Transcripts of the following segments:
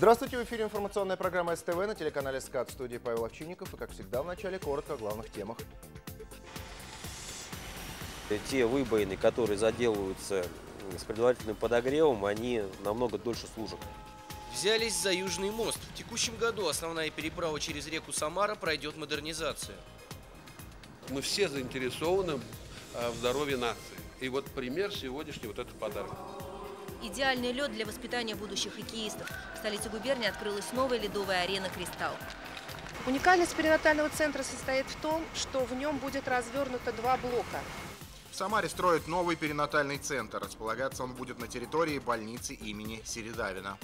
Здравствуйте, в эфире информационная программа СТВ на телеканале СКАТ в студии Павел Овчинников. И, как всегда, в начале коротко о главных темах. Те выбоины, которые заделываются с предварительным подогревом, они намного дольше служат. Взялись за Южный мост. В текущем году основная переправа через реку Самара пройдет модернизацию. Мы все заинтересованы э, в здоровье нации. И вот пример сегодняшний вот этот подарок. Идеальный лед для воспитания будущих хоккеистов. В столице губернии открылась новая ледовая арена «Кристалл». Уникальность перинатального центра состоит в том, что в нем будет развернуто два блока. В Самаре строят новый перинатальный центр. Располагаться он будет на территории больницы имени Середавина.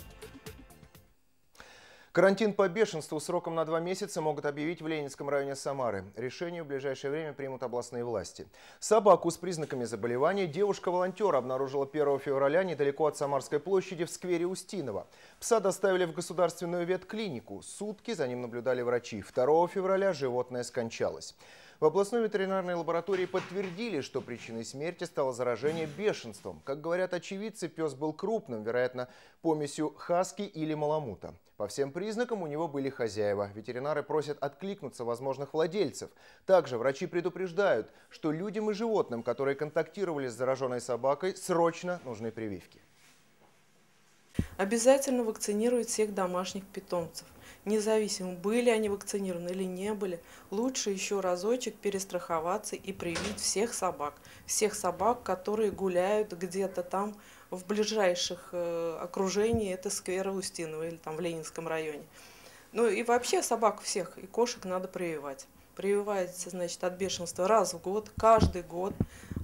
Карантин по бешенству сроком на два месяца могут объявить в Ленинском районе Самары. Решение в ближайшее время примут областные власти. Собаку с признаками заболевания девушка-волонтер обнаружила 1 февраля недалеко от Самарской площади в сквере Устинова. Пса доставили в государственную ветклинику. Сутки за ним наблюдали врачи. 2 февраля животное скончалось. В областной ветеринарной лаборатории подтвердили, что причиной смерти стало заражение бешенством. Как говорят очевидцы, пес был крупным, вероятно, помесью хаски или маламута. По всем признакам у него были хозяева. Ветеринары просят откликнуться возможных владельцев. Также врачи предупреждают, что людям и животным, которые контактировали с зараженной собакой, срочно нужны прививки. Обязательно вакцинировать всех домашних питомцев независимо, были они вакцинированы или не были, лучше еще разочек перестраховаться и привить всех собак. Всех собак, которые гуляют где-то там в ближайших э, окружении, это сквера Устинова или там в Ленинском районе. Ну и вообще собак всех и кошек надо прививать. Прививается, значит, от бешенства раз в год, каждый год.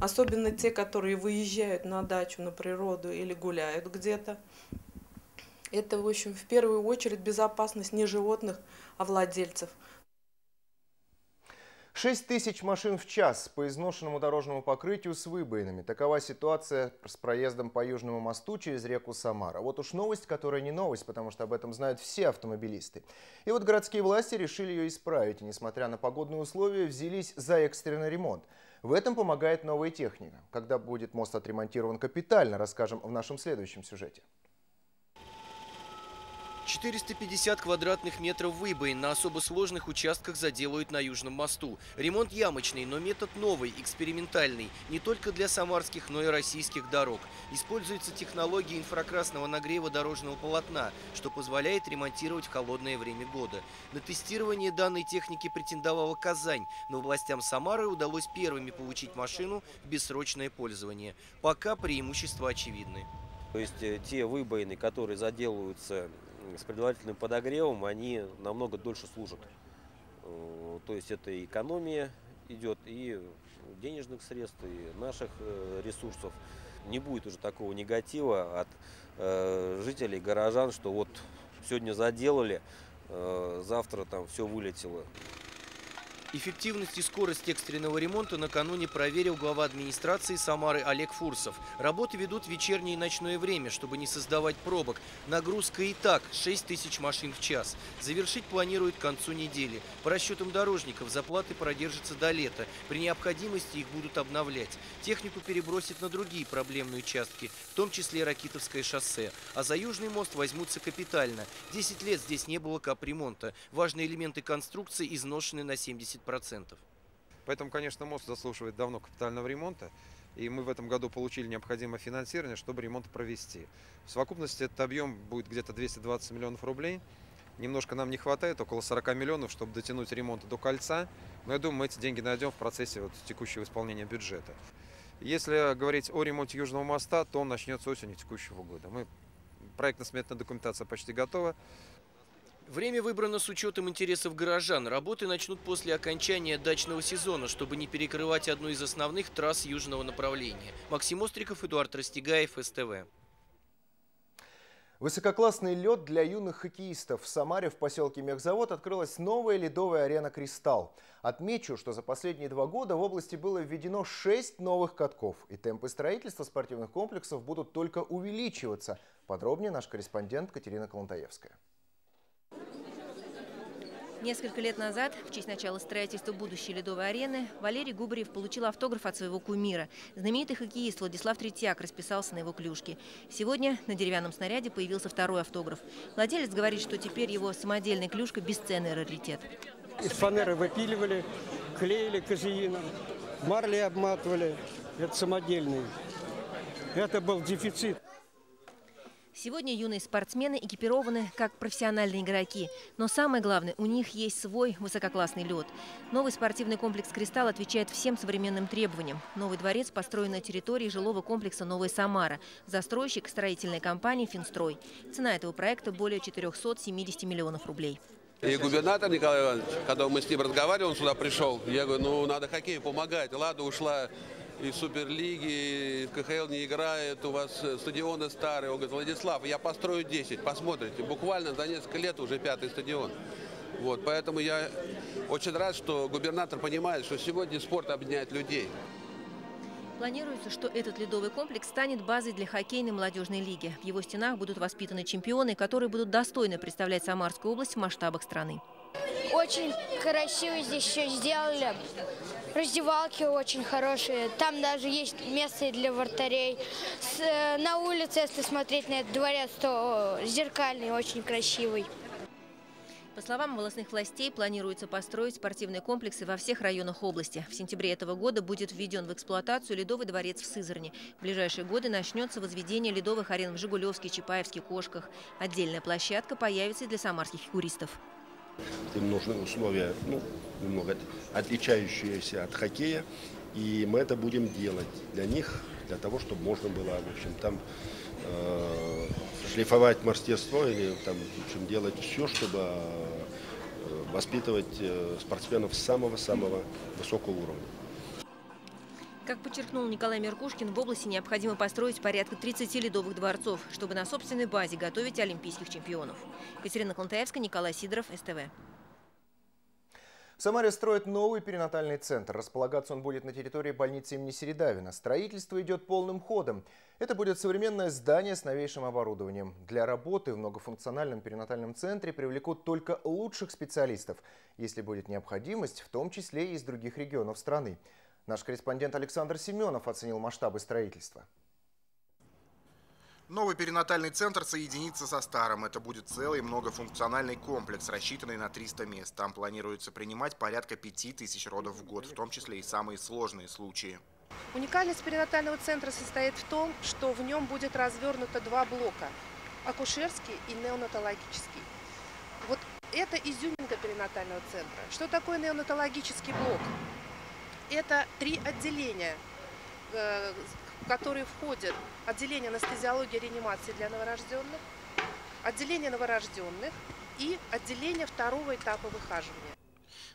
Особенно те, которые выезжают на дачу, на природу или гуляют где-то. Это, в общем, в первую очередь безопасность не животных, а владельцев. 6 тысяч машин в час по изношенному дорожному покрытию с выбоинами. Такова ситуация с проездом по Южному мосту через реку Самара. Вот уж новость, которая не новость, потому что об этом знают все автомобилисты. И вот городские власти решили ее исправить. И, несмотря на погодные условия, взялись за экстренный ремонт. В этом помогает новая техника. Когда будет мост отремонтирован капитально, расскажем в нашем следующем сюжете. 450 квадратных метров выбоин на особо сложных участках заделают на Южном мосту. Ремонт ямочный, но метод новый, экспериментальный. Не только для самарских, но и российских дорог. Используется технология инфракрасного нагрева дорожного полотна, что позволяет ремонтировать в холодное время года. На тестирование данной техники претендовала Казань, но властям Самары удалось первыми получить машину в бессрочное пользование. Пока преимущества очевидны. То есть э, те выбоины, которые заделываются с предварительным подогревом, они намного дольше служат. Э, то есть это экономия идет и денежных средств, и наших э, ресурсов. Не будет уже такого негатива от э, жителей, горожан, что вот сегодня заделали, завтра там все вылетело. Эффективность и скорость экстренного ремонта накануне проверил глава администрации Самары Олег Фурсов. Работы ведут в вечернее и ночное время, чтобы не создавать пробок. Нагрузка и так 6 тысяч машин в час. Завершить планируют к концу недели. По расчетам дорожников заплаты продержатся до лета. При необходимости их будут обновлять. Технику перебросят на другие проблемные участки, в том числе Ракитовское шоссе. А за Южный мост возьмутся капитально. 10 лет здесь не было капремонта. Важные элементы конструкции изношены на 70 10%. Поэтому, конечно, мост заслуживает давно капитального ремонта. И мы в этом году получили необходимое финансирование, чтобы ремонт провести. В совокупности этот объем будет где-то 220 миллионов рублей. Немножко нам не хватает, около 40 миллионов, чтобы дотянуть ремонт до кольца. Но я думаю, мы эти деньги найдем в процессе вот текущего исполнения бюджета. Если говорить о ремонте Южного моста, то он начнется осенью текущего года. Мы проектно-сметная документация почти готова. Время выбрано с учетом интересов горожан. Работы начнут после окончания дачного сезона, чтобы не перекрывать одну из основных трасс южного направления. Максим Остриков, Эдуард Растегаев, СТВ. Высококлассный лед для юных хоккеистов. В Самаре в поселке Мехзавод открылась новая ледовая арена «Кристалл». Отмечу, что за последние два года в области было введено шесть новых катков. И темпы строительства спортивных комплексов будут только увеличиваться. Подробнее наш корреспондент Катерина Колонтаевская. Несколько лет назад, в честь начала строительства будущей ледовой арены, Валерий Губарев получил автограф от своего кумира. Знаменитый хоккеист Владислав Третьяк расписался на его клюшке. Сегодня на деревянном снаряде появился второй автограф. Владелец говорит, что теперь его самодельная клюшка – бесценный раритет. Из фанеры выпиливали, клеили казеином, марли обматывали. Это самодельный. Это был дефицит. Сегодня юные спортсмены экипированы как профессиональные игроки. Но самое главное, у них есть свой высококлассный лед. Новый спортивный комплекс «Кристалл» отвечает всем современным требованиям. Новый дворец построен на территории жилого комплекса «Новая Самара». Застройщик – строительная компания «Финстрой». Цена этого проекта более 470 миллионов рублей. И губернатор Николай Иванович, когда мы с ним разговаривали, он сюда пришел, я говорю, ну надо хоккею помогать. Лада ушла из Суперлиги, в КХЛ не играет, у вас э, стадионы старые. Он говорит, Владислав, я построю 10, посмотрите. Буквально за несколько лет уже пятый стадион. Вот, поэтому я очень рад, что губернатор понимает, что сегодня спорт объединяет людей. Планируется, что этот ледовый комплекс станет базой для хоккейной молодежной лиги. В его стенах будут воспитаны чемпионы, которые будут достойно представлять Самарскую область в масштабах страны. Очень красиво здесь все сделали. Раздевалки очень хорошие. Там даже есть место для вратарей. С, э, на улице, если смотреть на этот дворец, то зеркальный, очень красивый. По словам областных властей, планируется построить спортивные комплексы во всех районах области. В сентябре этого года будет введен в эксплуатацию Ледовый дворец в Сызрани. В ближайшие годы начнется возведение ледовых арен в Жигулевске, Чапаевске, Кошках. Отдельная площадка появится и для самарских фигуристов. Им нужны условия, ну, немного отличающиеся от хоккея, и мы это будем делать для них, для того, чтобы можно было, в общем, там э, шлифовать мастерство или там, в общем, делать все, чтобы э, воспитывать э, спортсменов самого-самого высокого уровня. Как подчеркнул Николай Меркушкин, в области необходимо построить порядка 30 ледовых дворцов, чтобы на собственной базе готовить олимпийских чемпионов. Катерина Клонтаевская, Николай Сидоров, СТВ. Самаре строят новый перинатальный центр. Располагаться он будет на территории больницы имени Середавина. Строительство идет полным ходом. Это будет современное здание с новейшим оборудованием. Для работы в многофункциональном перинатальном центре привлекут только лучших специалистов, если будет необходимость, в том числе и из других регионов страны. Наш корреспондент Александр Семенов оценил масштабы строительства. Новый перинатальный центр соединится со старым. Это будет целый многофункциональный комплекс, рассчитанный на 300 мест. Там планируется принимать порядка 5000 родов в год, в том числе и самые сложные случаи. Уникальность перинатального центра состоит в том, что в нем будет развернуто два блока – акушерский и неонатологический. Вот это изюминка перинатального центра. Что такое неонатологический блок? Это три отделения, э, в которые входят отделение анестезиологии и реанимации для новорожденных, отделение новорожденных и отделение второго этапа выхаживания.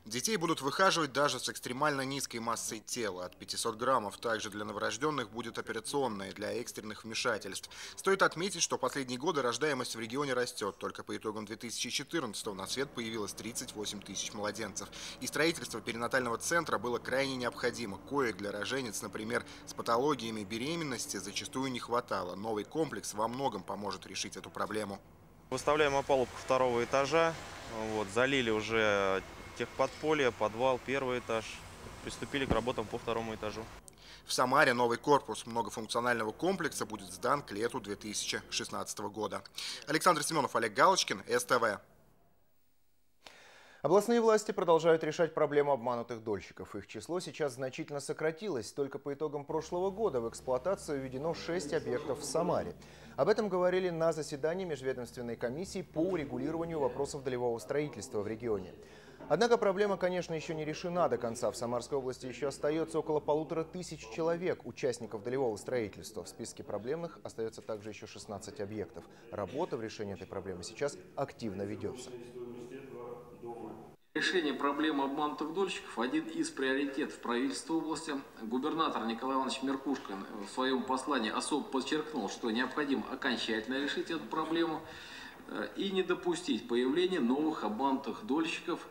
Детей будут выхаживать даже с экстремально низкой массой тела, от 500 граммов. Также для новорожденных будет операционная для экстренных вмешательств. Стоит отметить, что последние годы рождаемость в регионе растет. Только по итогам 2014 на свет появилось 38 тысяч младенцев. И строительство перинатального центра было крайне необходимо. Коек для роженец, например, с патологиями беременности зачастую не хватало. Новый комплекс во многом поможет решить эту проблему. Выставляем опалубку второго этажа. Вот, залили уже техподполье, подвал, первый этаж. Приступили к работам по второму этажу. В Самаре новый корпус многофункционального комплекса будет сдан к лету 2016 года. Александр Семенов, Олег Галочкин, СТВ. Областные власти продолжают решать проблему обманутых дольщиков. Их число сейчас значительно сократилось. Только по итогам прошлого года в эксплуатацию введено 6 объектов в Самаре. Об этом говорили на заседании Межведомственной комиссии по урегулированию вопросов долевого строительства в регионе. Однако проблема, конечно, еще не решена до конца. В Самарской области еще остается около полутора тысяч человек, участников долевого строительства. В списке проблемных остается также еще 16 объектов. Работа в решении этой проблемы сейчас активно ведется. Решение проблемы обманутых дольщиков – один из приоритетов правительства области. Губернатор Николай Иванович Меркушкин в своем послании особо подчеркнул, что необходимо окончательно решить эту проблему э, и не допустить появления новых обманутых дольщиков.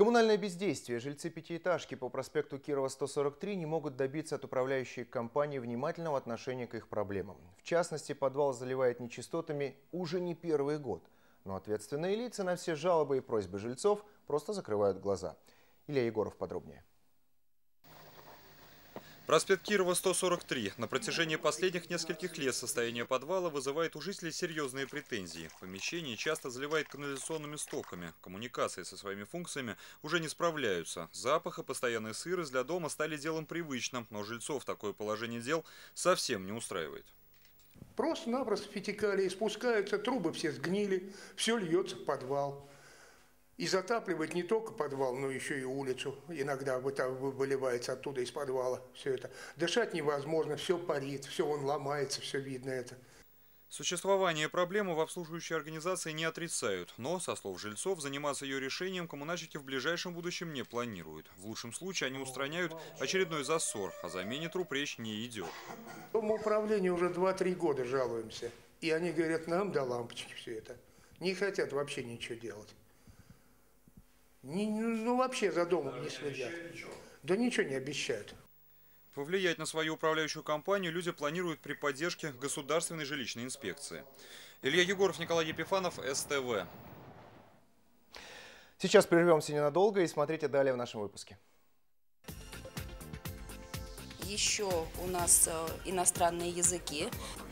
Коммунальное бездействие. Жильцы пятиэтажки по проспекту Кирова 143 не могут добиться от управляющей компании внимательного отношения к их проблемам. В частности, подвал заливает нечистотами уже не первый год. Но ответственные лица на все жалобы и просьбы жильцов просто закрывают глаза. Илья Егоров подробнее. Проспект Кирова, 143. На протяжении последних нескольких лет состояние подвала вызывает у жителей серьезные претензии. Помещение часто заливает канализационными стоками. Коммуникации со своими функциями уже не справляются. Запах и постоянная сырость для дома стали делом привычным, но жильцов такое положение дел совсем не устраивает. Просто-напросто фетикалии спускаются, трубы все сгнили, все льется в подвал. И затапливает не только подвал, но еще и улицу. Иногда выливается оттуда из подвала все это. Дышать невозможно, все парит, все он ломается, все видно это. Существование проблемы в обслуживающей организации не отрицают, но, со слов жильцов, заниматься ее решением коммунальщики в ближайшем будущем не планируют. В лучшем случае они устраняют очередной засор, о замене труб речь не идет. Мы управлению уже 2-3 года жалуемся, и они говорят, нам до лампочки все это. Не хотят вообще ничего делать. Не, ну вообще за домом не следят. Да ничего не обещают. Повлиять на свою управляющую компанию люди планируют при поддержке Государственной жилищной инспекции. Илья Егоров, Николай Епифанов, СТВ. Сейчас прервемся ненадолго и смотрите далее в нашем выпуске. Еще у нас э, иностранные языки.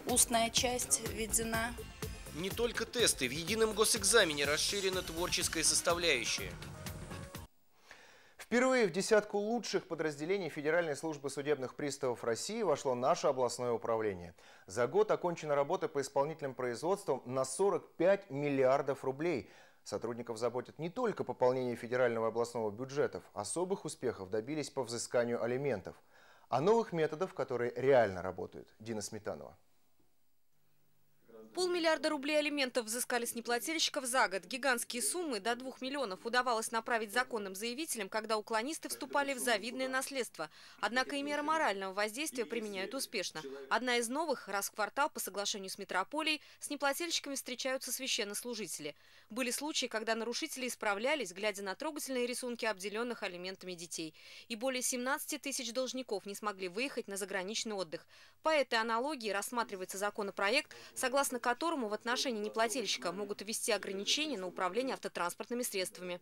Устная часть введена. Не только тесты. В едином госэкзамене расширена творческая составляющая. Впервые в десятку лучших подразделений Федеральной службы судебных приставов России вошло наше областное управление. За год окончена работа по исполнительным производствам на 45 миллиардов рублей. Сотрудников заботит не только пополнение федерального и областного бюджетов, особых успехов добились по взысканию алиментов. А новых методов, которые реально работают. Дина Сметанова. Полмиллиарда рублей алиментов взыскали с неплательщиков за год. Гигантские суммы до двух миллионов удавалось направить законным заявителям, когда уклонисты вступали в завидное наследство. Однако и меры морального воздействия применяют успешно. Одна из новых – раз в квартал по соглашению с метрополией с неплательщиками встречаются священнослужители. Были случаи, когда нарушители исправлялись, глядя на трогательные рисунки обделенных алиментами детей. И более 17 тысяч должников не смогли выехать на заграничный отдых. По этой аналогии рассматривается законопроект, согласно которому в отношении неплательщика могут ввести ограничения на управление автотранспортными средствами.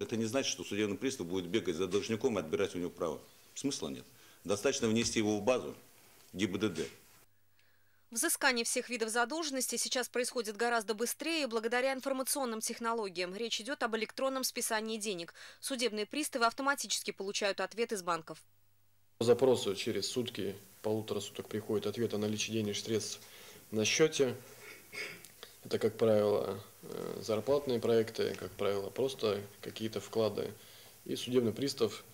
Это не значит, что судебный пристав будет бегать за должником и отбирать у него право. Смысла нет. Достаточно внести его в базу ГИБДД. Взыскание всех видов задолженности сейчас происходит гораздо быстрее благодаря информационным технологиям. Речь идет об электронном списании денег. Судебные приставы автоматически получают ответ из банков. По запросу через сутки, полутора суток приходит ответ о наличии денежных средств на счете. Это, как правило, э, зарплатные проекты, как правило, просто какие-то вклады. И судебный пристав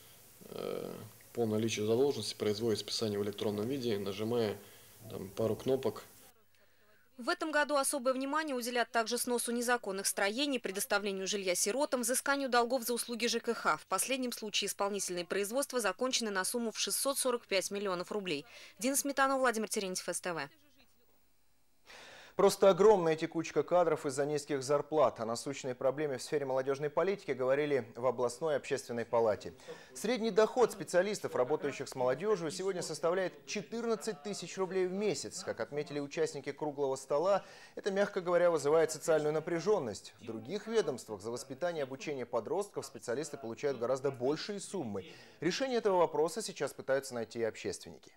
э, по наличию задолженности производит списание в электронном виде, нажимая там, пару кнопок. В этом году особое внимание уделят также сносу незаконных строений, предоставлению жилья сиротам, взысканию долгов за услуги ЖКХ. В последнем случае исполнительные производства закончены на сумму в 645 миллионов рублей. Дина Сметанова, Владимир Терентьев, СТВ. Просто огромная текучка кадров из-за низких зарплат. О насущной проблеме в сфере молодежной политики говорили в областной общественной палате. Средний доход специалистов, работающих с молодежью, сегодня составляет 14 тысяч рублей в месяц. Как отметили участники круглого стола, это, мягко говоря, вызывает социальную напряженность. В других ведомствах за воспитание и обучение подростков специалисты получают гораздо большие суммы. Решение этого вопроса сейчас пытаются найти и общественники.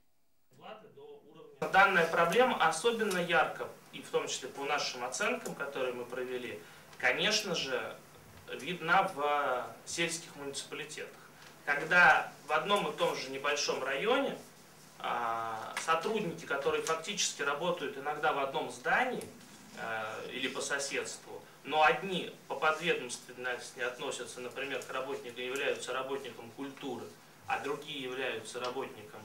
Данная проблема особенно ярко, и в том числе по нашим оценкам, которые мы провели, конечно же, видна в сельских муниципалитетах. Когда в одном и том же небольшом районе а, сотрудники, которые фактически работают иногда в одном здании а, или по соседству, но одни по подведомственности относятся, например, к работнику являются работником культуры, а другие являются работником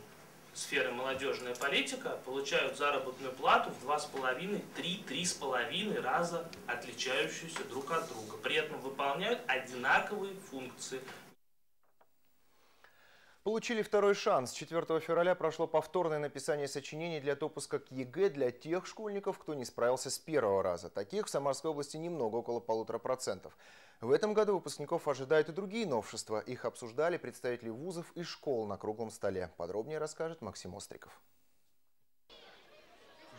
сферы молодежная политика получают заработную плату в 2,5-3-3,5 раза отличающуюся друг от друга. При этом выполняют одинаковые функции. Получили второй шанс. 4 февраля прошло повторное написание сочинений для допуска к ЕГЭ для тех школьников, кто не справился с первого раза. Таких в Самарской области немного, около полутора процентов. В этом году выпускников ожидают и другие новшества. Их обсуждали представители вузов и школ на круглом столе. Подробнее расскажет Максим Остриков.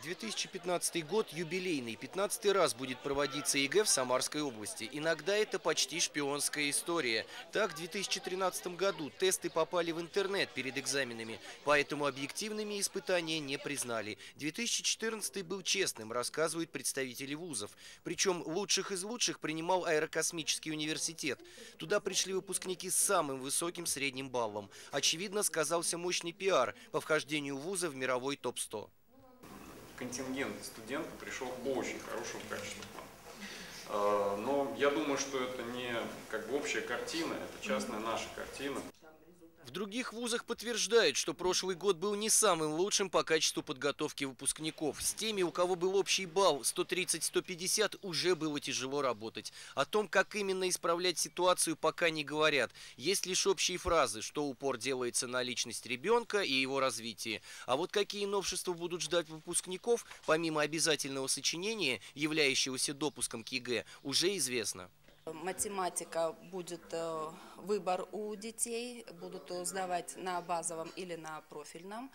2015 год юбилейный. 15 раз будет проводиться ЕГЭ в Самарской области. Иногда это почти шпионская история. Так, в 2013 году тесты попали в интернет перед экзаменами, поэтому объективными испытания не признали. 2014 был честным, рассказывают представители вузов. Причем лучших из лучших принимал Аэрокосмический университет. Туда пришли выпускники с самым высоким средним баллом. Очевидно, сказался мощный пиар по вхождению вуза в мировой топ-100 контингент студентов пришел очень хорошего качества. А, но я думаю, что это не как бы общая картина, это частная наша картина. В других вузах подтверждают, что прошлый год был не самым лучшим по качеству подготовки выпускников. С теми, у кого был общий балл 130-150, уже было тяжело работать. О том, как именно исправлять ситуацию, пока не говорят. Есть лишь общие фразы, что упор делается на личность ребенка и его развитие. А вот какие новшества будут ждать выпускников, помимо обязательного сочинения, являющегося допуском к ЕГЭ, уже известно. Математика будет э, выбор у детей, будут сдавать на базовом или на профильном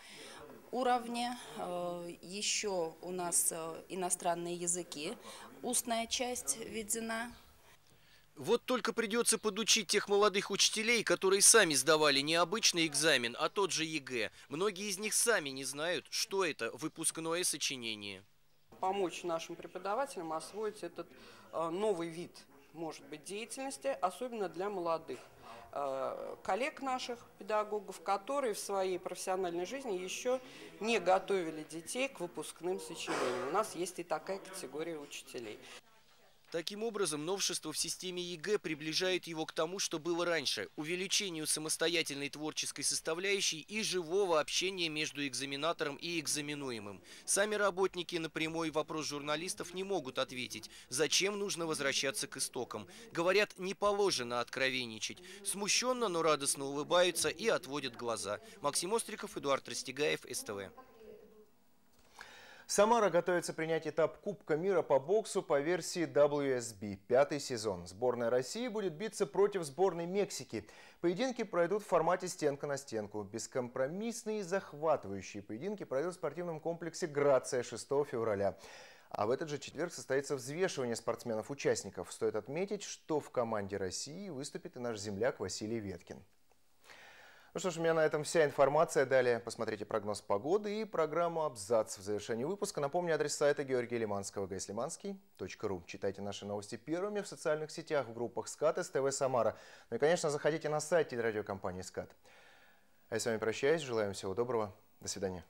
уровне. Э, еще у нас э, иностранные языки, устная часть введена. Вот только придется подучить тех молодых учителей, которые сами сдавали не обычный экзамен, а тот же ЕГЭ. Многие из них сами не знают, что это выпускное сочинение. Помочь нашим преподавателям освоить этот новый вид может быть деятельности, особенно для молодых э, коллег наших педагогов, которые в своей профессиональной жизни еще не готовили детей к выпускным сочинениям. У нас есть и такая категория учителей. Таким образом, новшество в системе ЕГЭ приближает его к тому, что было раньше – увеличению самостоятельной творческой составляющей и живого общения между экзаменатором и экзаменуемым. Сами работники на прямой вопрос журналистов не могут ответить, зачем нужно возвращаться к истокам. Говорят, не положено откровенничать. Смущенно, но радостно улыбаются и отводят глаза. Максим Остриков, Эдуард Растегаев, СТВ. Самара готовится принять этап Кубка мира по боксу по версии WSB. Пятый сезон. Сборная России будет биться против сборной Мексики. Поединки пройдут в формате стенка на стенку. Бескомпромиссные и захватывающие поединки пройдут в спортивном комплексе «Грация» 6 февраля. А в этот же четверг состоится взвешивание спортсменов-участников. Стоит отметить, что в команде России выступит и наш земляк Василий Веткин. Ну что ж, у меня на этом вся информация. Далее посмотрите прогноз погоды и программу «Абзац» в завершении выпуска. Напомню, адрес сайта Георгия Лиманского, гаслиманский.ру. Читайте наши новости первыми в социальных сетях, в группах СКАТ, СТВ Самара. Ну и, конечно, заходите на сайт телерадиокомпании СКАТ. А я с вами прощаюсь, желаю всего доброго. До свидания.